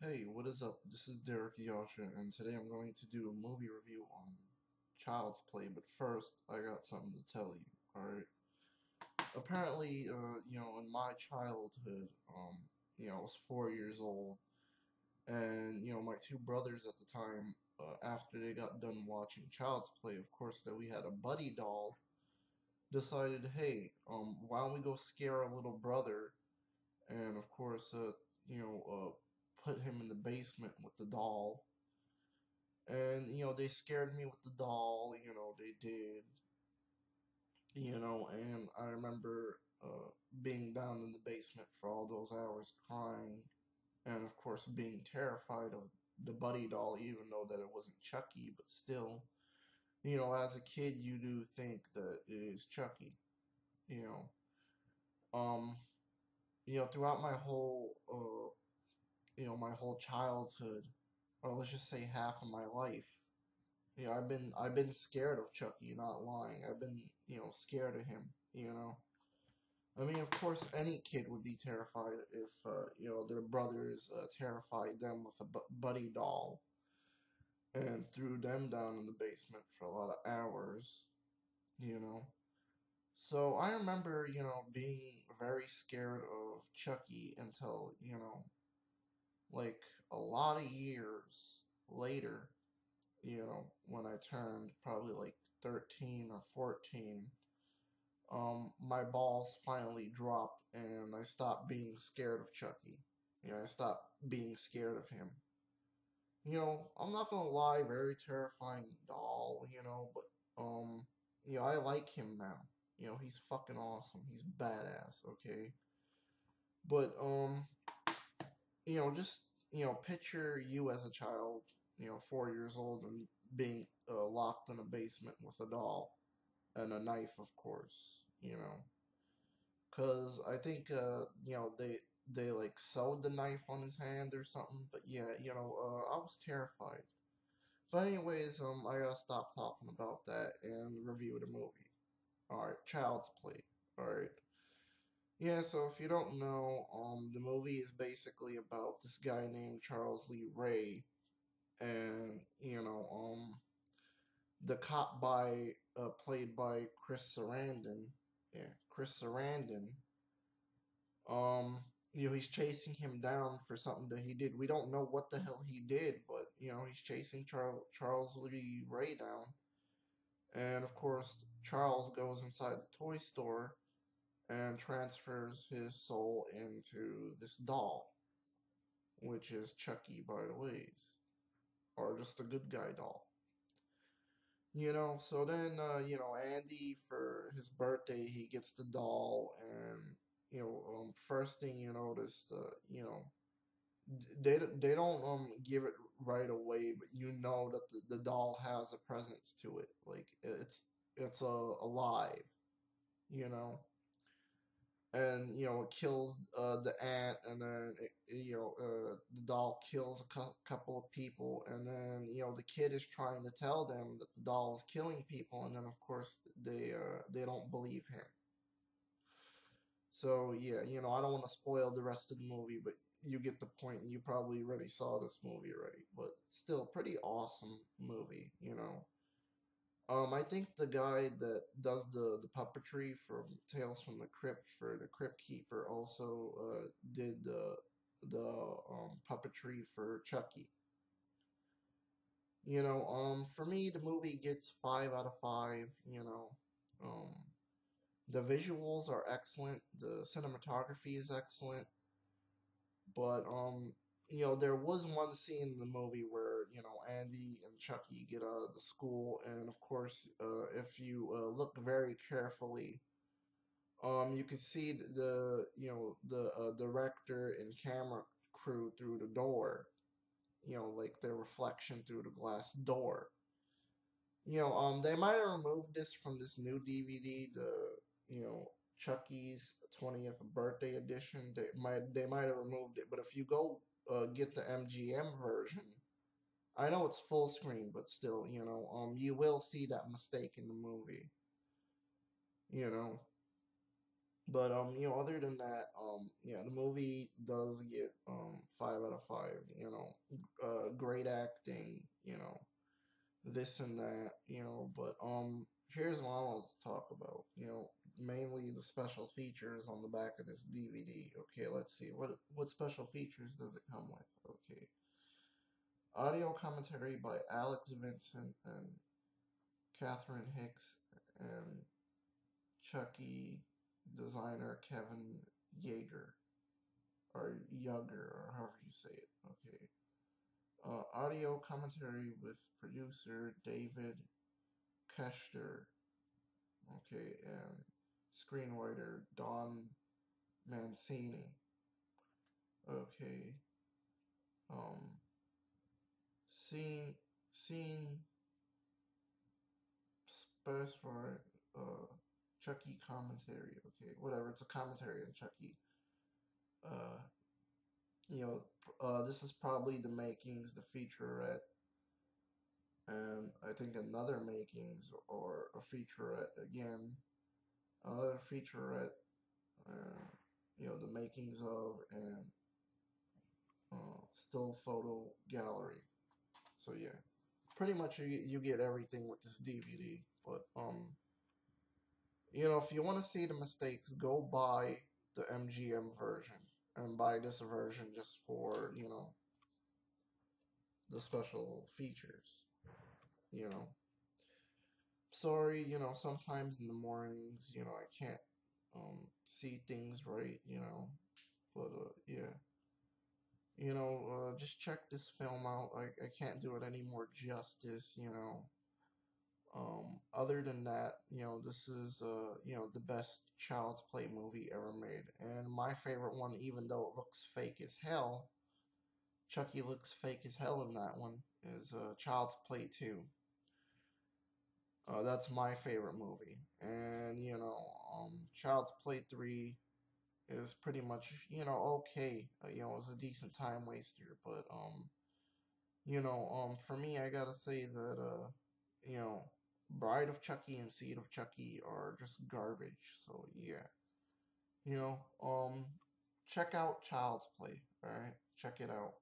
Hey, what is up? This is Derrick Yasha, and today I'm going to do a movie review on Child's Play, but first, I got something to tell you, alright? Apparently, uh, you know, in my childhood, um, you know, I was four years old, and, you know, my two brothers at the time, uh, after they got done watching Child's Play, of course, that we had a buddy doll, decided, hey, um, why don't we go scare our little brother, and, of course, uh, you know, uh, put him in the basement with the doll. And, you know, they scared me with the doll, you know, they did. You know, and I remember uh, being down in the basement for all those hours crying. And, of course, being terrified of the Buddy doll, even though that it wasn't Chucky, but still. You know, as a kid, you do think that it is Chucky. You know. Um, you know, throughout my whole uh, you know, my whole childhood, or let's just say half of my life. You know, I've been I've been scared of Chucky, not lying. I've been, you know, scared of him, you know. I mean, of course, any kid would be terrified if, uh, you know, their brothers uh, terrified them with a buddy doll and threw them down in the basement for a lot of hours, you know. So I remember, you know, being very scared of Chucky until, you know, like a lot of years later, you know, when I turned probably like 13 or 14, um, my balls finally dropped and I stopped being scared of Chucky. You know, I stopped being scared of him. You know, I'm not gonna lie, very terrifying doll, you know, but, um, you know, I like him now. You know, he's fucking awesome. He's badass, okay? But, um, you know, just, you know, picture you as a child, you know, four years old and being uh, locked in a basement with a doll and a knife, of course, you know. Because I think, uh, you know, they, they like sewed the knife on his hand or something. But yeah, you know, uh, I was terrified. But anyways, um, I gotta stop talking about that and review the movie. Alright, Child's Play. Alright. Yeah, so if you don't know, um, the movie is basically about this guy named Charles Lee Ray, and you know, um, the cop by uh, played by Chris Sarandon, yeah, Chris Sarandon. Um, you know, he's chasing him down for something that he did. We don't know what the hell he did, but you know, he's chasing Char- Charles Lee Ray down, and of course, Charles goes inside the toy store and transfers his soul into this doll, which is Chucky, by the ways, or just a good guy doll. You know, so then, uh, you know, Andy, for his birthday, he gets the doll, and, you know, um, first thing you notice, uh, you know, they, they don't um give it right away, but you know that the, the doll has a presence to it. Like, it's, it's uh, alive, you know and you know it kills uh, the ant, and then it, you know uh, the doll kills a cu- couple of people, and then you know the kid is trying to tell them that the doll is killing people, and then of course they uh, they don't believe him. So yeah, you know I don't want to spoil the rest of the movie, but you get the point. You probably already saw this movie already, but still pretty awesome movie, you know. Um, I think the guy that does the, the puppetry from Tales from the Crypt for the Crypt Keeper also uh, did the the um, puppetry for Chucky. You know, um, for me, the movie gets five out of five. You know, um, the visuals are excellent. The cinematography is excellent. But um, you know, there was one scene in the movie where, you know, Andy and Chucky get out of the school, and of course, uh, if you uh, look very carefully, um, you can see the, you know, the uh, director and camera crew through the door, you know, like their reflection through the glass door. You know, um, they might have removed this from this new DVD, the, you know, Chucky's 20th birthday edition. They might they might have removed it, but if you go uh, get the MGM version. I know it's full screen, but still, you know, um, you will see that mistake in the movie. You know. But um, you know, other than that, um, yeah, the movie does get um five out of five. You know, uh, great acting. You know, this and that. You know, but um, here's what I want to talk about. You know, mainly the special features on the back of this DVD. Okay, let's see what what special features does it come with. Okay, audio commentary by Alex Vincent and Catherine Hicks and Chucky designer Kevin Yeager or Yeager or however you say it. Okay. Uh, audio commentary with producer David Kester. Okay, and screenwriter Don Mancini. Okay. Um. Scene. Scene. Specified. Uh. Chucky commentary. Okay, whatever. It's a commentary on Chucky. Uh, you know, uh, this is probably the makings, the featurette, and I think another makings or a featurette again, another featurette. Uh, you know, the makings of and uh, still photo gallery. So yeah, pretty much you you get everything with this DVD. But um you know, if you want to see the mistakes, go buy the MGM version and buy this version just for, you know, the special features. You know, sorry, you know, sometimes in the mornings, you know, I can't um, see things right, you know, but uh, yeah. You know, uh, just check this film out. I, I can't do it any more justice, you know. Um, other than that, you know, this is uh, you know, the best Child's Play movie ever made, and my favorite one, even though it looks fake as hell, Chucky looks fake as hell in that one, is uh, Child's Play Two. Uh, that's my favorite movie, and you know, um, Child's Play Three is pretty much you know okay. Uh, you know, it was a decent time waster, but um, you know, um, for me, I gotta say that uh, you know Bride of Chucky and Seed of Chucky are just garbage. So yeah. You know, um check out Child's Play, alright? Check it out.